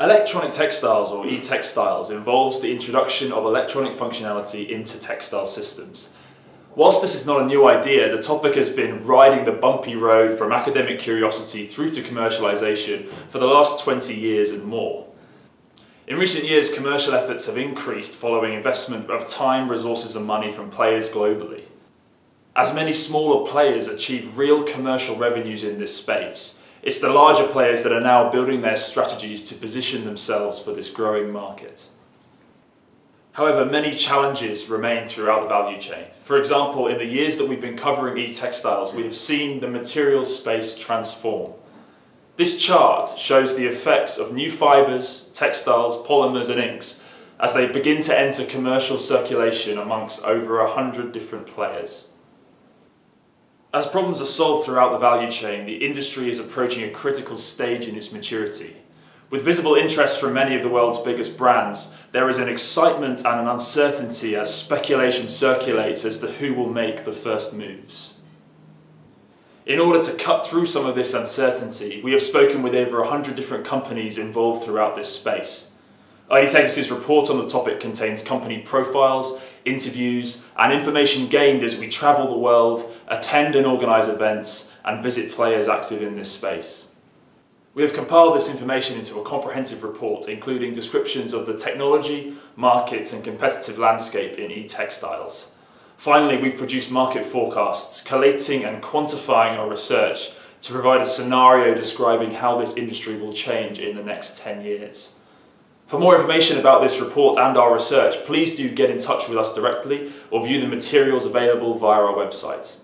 Electronic textiles or e-textiles involves the introduction of electronic functionality into textile systems. Whilst this is not a new idea, the topic has been riding the bumpy road from academic curiosity through to commercialization for the last 20 years and more. In recent years, commercial efforts have increased following investment of time, resources and money from players globally. As many smaller players achieve real commercial revenues in this space, it's the larger players that are now building their strategies to position themselves for this growing market. However, many challenges remain throughout the value chain. For example, in the years that we've been covering e-textiles, we have seen the materials space transform. This chart shows the effects of new fibres, textiles, polymers and inks as they begin to enter commercial circulation amongst over a hundred different players. As problems are solved throughout the value chain, the industry is approaching a critical stage in its maturity. With visible interest from many of the world's biggest brands, there is an excitement and an uncertainty as speculation circulates as to who will make the first moves. In order to cut through some of this uncertainty, we have spoken with over 100 different companies involved throughout this space. IDTechEx's report on the topic contains company profiles, interviews, and information gained as we travel the world, attend and organise events, and visit players active in this space. We have compiled this information into a comprehensive report including descriptions of the technology, market and competitive landscape in e-textiles. Finally, we've produced market forecasts, collating and quantifying our research to provide a scenario describing how this industry will change in the next 10 years. For more information about this report and our research, please do get in touch with us directly or view the materials available via our website.